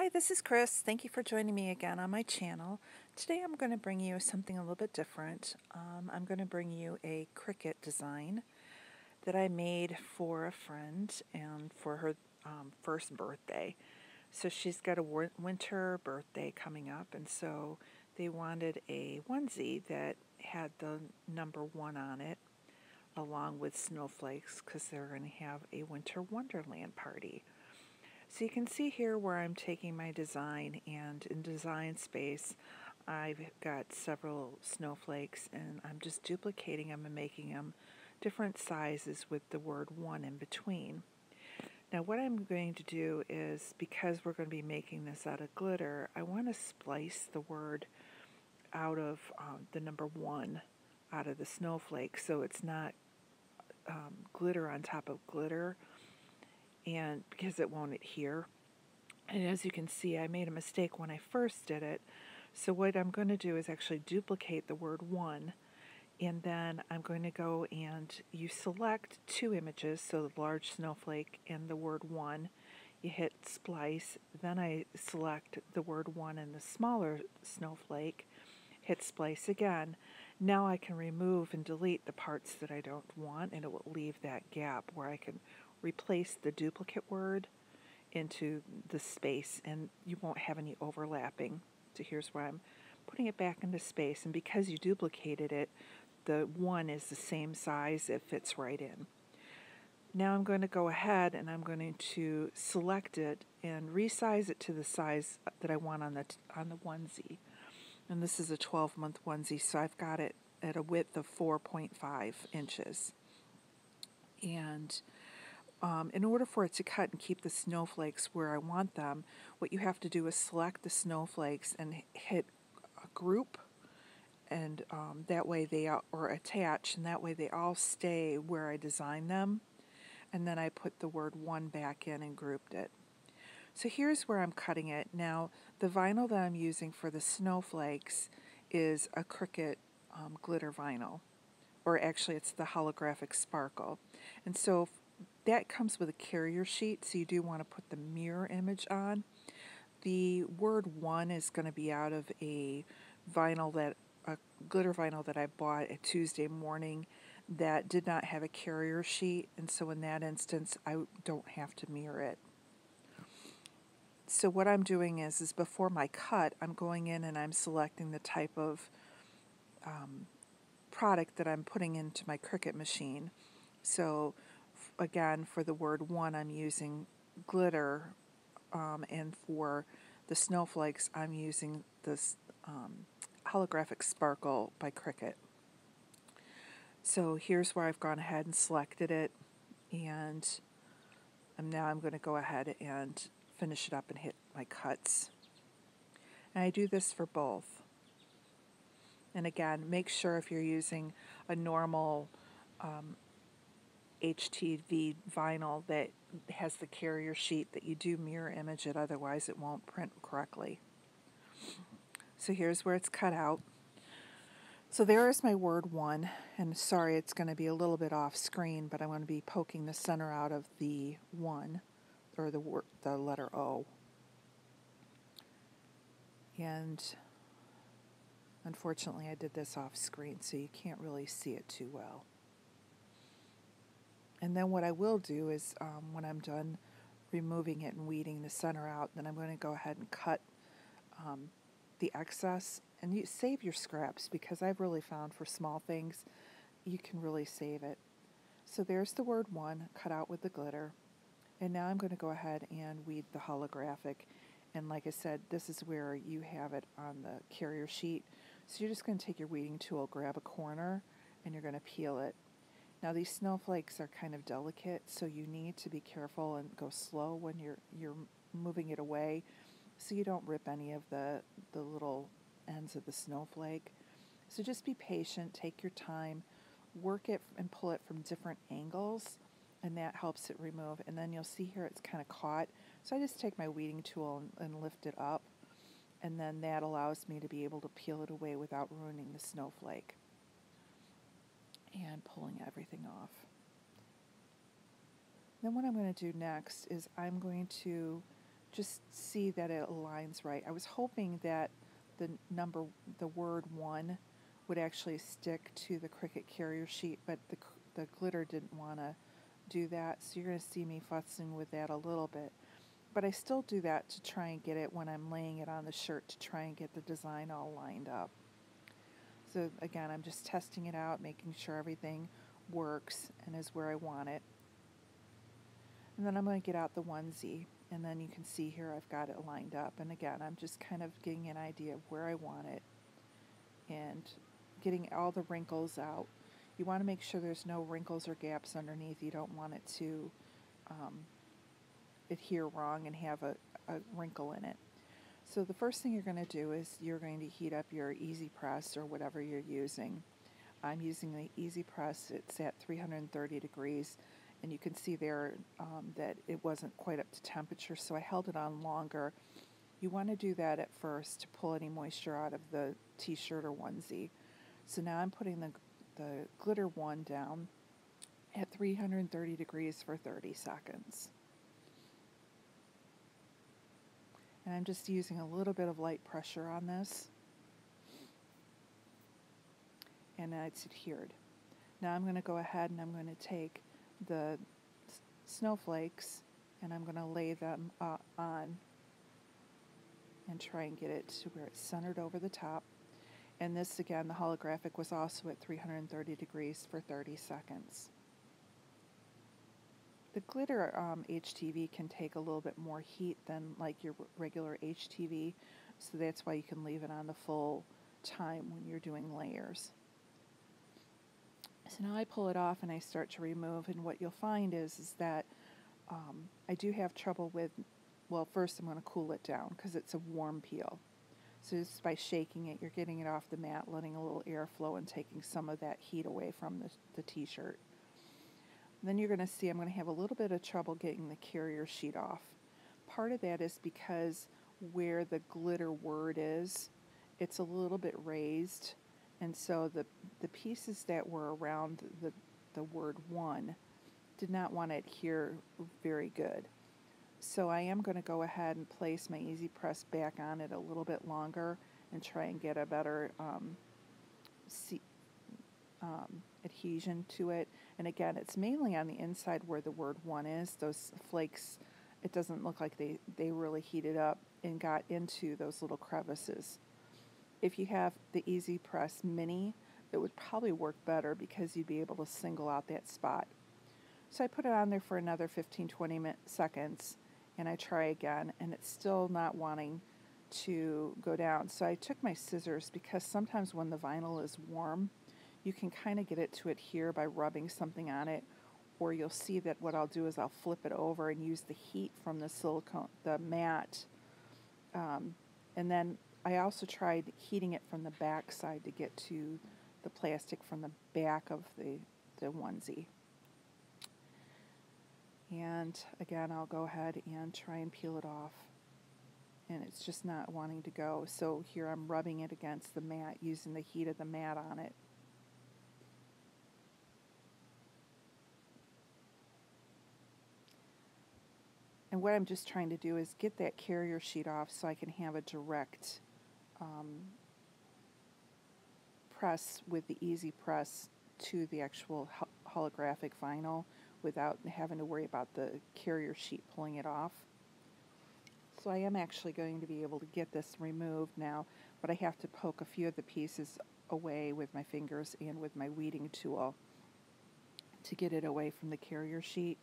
Hi, this is Chris. Thank you for joining me again on my channel. Today I'm going to bring you something a little bit different. Um, I'm going to bring you a Cricut design that I made for a friend and for her um, first birthday. So she's got a winter birthday coming up and so they wanted a onesie that had the number one on it along with snowflakes because they're going to have a winter wonderland party. So you can see here where I'm taking my design and in design space I've got several snowflakes and I'm just duplicating them and making them different sizes with the word one in between. Now what I'm going to do is, because we're going to be making this out of glitter, I want to splice the word out of um, the number one out of the snowflake so it's not um, glitter on top of glitter and because it won't adhere. And as you can see, I made a mistake when I first did it. So what I'm going to do is actually duplicate the word one and then I'm going to go and you select two images, so the large snowflake and the word one. You hit splice, then I select the word one and the smaller snowflake, hit splice again. Now I can remove and delete the parts that I don't want and it will leave that gap where I can replace the duplicate word into the space and you won't have any overlapping. So here's where I'm putting it back into space and because you duplicated it, the one is the same size, it fits right in. Now I'm going to go ahead and I'm going to select it and resize it to the size that I want on the on the onesie. And this is a 12 month onesie, so I've got it at a width of 4.5 inches. And um, in order for it to cut and keep the snowflakes where I want them, what you have to do is select the snowflakes and hit a group and um, that way they are or attach and that way they all stay where I designed them and then I put the word one back in and grouped it. So here's where I'm cutting it. Now the vinyl that I'm using for the snowflakes is a Cricut um, glitter vinyl or actually it's the holographic sparkle and so that comes with a carrier sheet so you do want to put the mirror image on. The word one is going to be out of a vinyl that a glitter vinyl that I bought a Tuesday morning that did not have a carrier sheet and so in that instance I don't have to mirror it. So what I'm doing is, is before my cut I'm going in and I'm selecting the type of um, product that I'm putting into my Cricut machine. So again for the word one I'm using glitter um, and for the snowflakes I'm using this um, holographic sparkle by Cricut. So here's where I've gone ahead and selected it and now I'm going to go ahead and finish it up and hit my cuts. And I do this for both. And again, make sure if you're using a normal um, HTV vinyl that has the carrier sheet that you do mirror image it, otherwise it won't print correctly. So here's where it's cut out. So there is my word one, and sorry it's going to be a little bit off screen, but I'm going to be poking the center out of the one, or the, word, the letter O. And unfortunately I did this off screen, so you can't really see it too well. And then what I will do is um, when I'm done removing it and weeding the center out, then I'm going to go ahead and cut um, the excess and you save your scraps because I've really found for small things you can really save it. So there's the word one cut out with the glitter. And now I'm going to go ahead and weed the holographic. And like I said, this is where you have it on the carrier sheet. So you're just going to take your weeding tool, grab a corner, and you're going to peel it. Now these snowflakes are kind of delicate, so you need to be careful and go slow when you're you're moving it away, so you don't rip any of the the little ends of the snowflake. So just be patient, take your time, work it and pull it from different angles, and that helps it remove. And then you'll see here it's kind of caught. So I just take my weeding tool and, and lift it up, and then that allows me to be able to peel it away without ruining the snowflake and pulling everything off. Then what I'm going to do next is I'm going to just see that it aligns right. I was hoping that the number, the word one would actually stick to the Cricut carrier sheet, but the, the glitter didn't want to do that, so you're going to see me fussing with that a little bit. But I still do that to try and get it when I'm laying it on the shirt to try and get the design all lined up. So again, I'm just testing it out, making sure everything works and is where I want it. And then I'm going to get out the onesie and then you can see here I've got it lined up and again I'm just kind of getting an idea of where I want it and getting all the wrinkles out. You want to make sure there's no wrinkles or gaps underneath. You don't want it to um, adhere wrong and have a, a wrinkle in it. So the first thing you're going to do is you're going to heat up your Easy Press or whatever you're using. I'm using the Easy Press. It's at 330 degrees and you can see there um, that it wasn't quite up to temperature, so I held it on longer. You want to do that at first to pull any moisture out of the t-shirt or onesie. So now I'm putting the, the glitter one down at 330 degrees for 30 seconds. And I'm just using a little bit of light pressure on this. And it's adhered. Now I'm going to go ahead and I'm going to take the snowflakes and I'm going to lay them uh, on and try and get it to where it's centered over the top. And this again, the holographic was also at 330 degrees for 30 seconds. The glitter um, HTV can take a little bit more heat than like your regular HTV, so that's why you can leave it on the full time when you're doing layers. So now I pull it off and I start to remove, and what you'll find is, is that um, I do have trouble with, well, first I'm going to cool it down because it's a warm peel. So just by shaking it, you're getting it off the mat, letting a little airflow and taking some of that heat away from the, the t-shirt. Then you're going to see I'm going to have a little bit of trouble getting the carrier sheet off. Part of that is because where the glitter word is, it's a little bit raised and so the, the pieces that were around the, the word one did not want to adhere very good. So I am going to go ahead and place my Easy Press back on it a little bit longer and try and get a better um, see, um, adhesion to it. And again, it's mainly on the inside where the word one is. Those flakes, it doesn't look like they, they really heated up and got into those little crevices if you have the Easy Press Mini, it would probably work better because you'd be able to single out that spot. So I put it on there for another 15 20 seconds and I try again and it's still not wanting to go down. So I took my scissors because sometimes when the vinyl is warm, you can kind of get it to adhere by rubbing something on it or you'll see that what I'll do is I'll flip it over and use the heat from the silicone, the mat, um, and then I also tried heating it from the back side to get to the plastic from the back of the, the onesie. And again, I'll go ahead and try and peel it off. And it's just not wanting to go. So here I'm rubbing it against the mat using the heat of the mat on it. And what I'm just trying to do is get that carrier sheet off so I can have a direct um, press with the easy press to the actual holographic vinyl without having to worry about the carrier sheet pulling it off. So I am actually going to be able to get this removed now, but I have to poke a few of the pieces away with my fingers and with my weeding tool to get it away from the carrier sheet.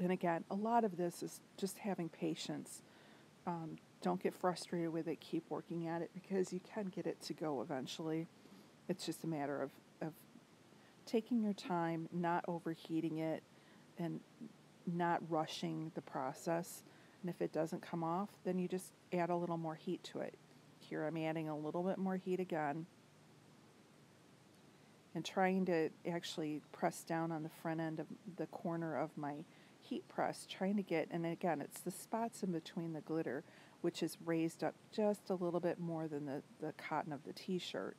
And again, a lot of this is just having patience. Um, don't get frustrated with it. Keep working at it because you can get it to go eventually. It's just a matter of, of taking your time, not overheating it, and not rushing the process. And if it doesn't come off, then you just add a little more heat to it. Here I'm adding a little bit more heat again and trying to actually press down on the front end of the corner of my heat press trying to get, and again, it's the spots in between the glitter, which is raised up just a little bit more than the, the cotton of the t-shirt.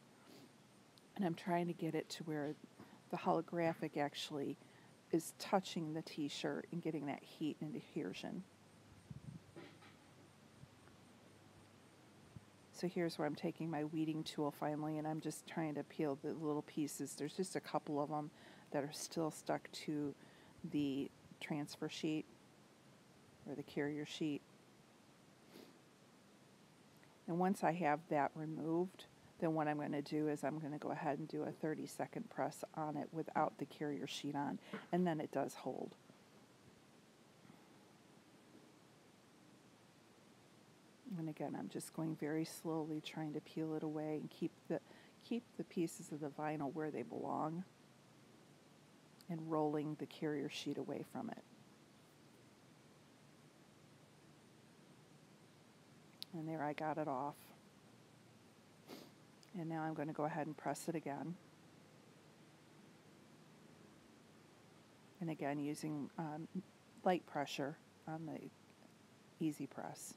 And I'm trying to get it to where the holographic actually is touching the t-shirt and getting that heat and adhesion. So here's where I'm taking my weeding tool finally and I'm just trying to peel the little pieces. There's just a couple of them that are still stuck to the transfer sheet or the carrier sheet. And once I have that removed, then what I'm going to do is I'm going to go ahead and do a 30 second press on it without the carrier sheet on, and then it does hold. And again, I'm just going very slowly trying to peel it away and keep the, keep the pieces of the vinyl where they belong and rolling the carrier sheet away from it. And there I got it off. And now I'm going to go ahead and press it again. And again, using um, light pressure on the easy press.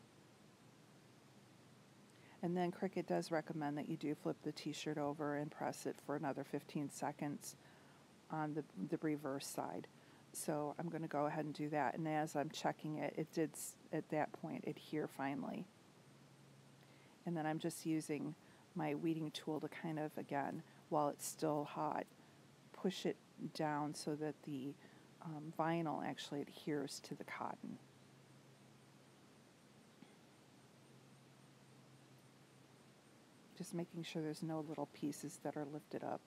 And then Cricut does recommend that you do flip the t-shirt over and press it for another 15 seconds on the, the reverse side. So I'm going to go ahead and do that. And as I'm checking it, it did at that point adhere finally. And then I'm just using my weeding tool to kind of, again, while it's still hot, push it down so that the um, vinyl actually adheres to the cotton. Just making sure there's no little pieces that are lifted up.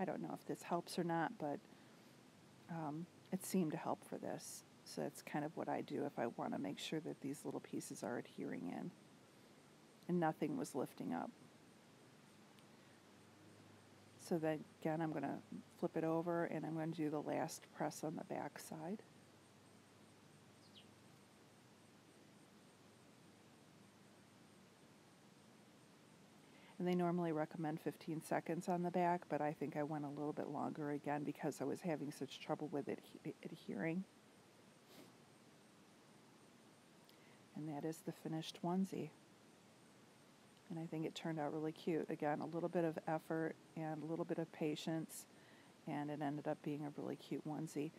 I don't know if this helps or not, but um, it seemed to help for this. So that's kind of what I do if I want to make sure that these little pieces are adhering in. And nothing was lifting up. So then again, I'm going to flip it over and I'm going to do the last press on the back side. And they normally recommend 15 seconds on the back, but I think I went a little bit longer again because I was having such trouble with it adhering. And that is the finished onesie. And I think it turned out really cute. Again, a little bit of effort and a little bit of patience, and it ended up being a really cute onesie.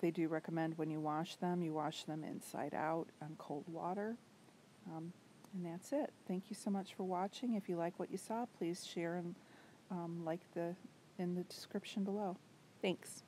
They do recommend when you wash them, you wash them inside out on cold water. Um, and that's it. Thank you so much for watching. If you like what you saw, please share and um, like the in the description below. Thanks.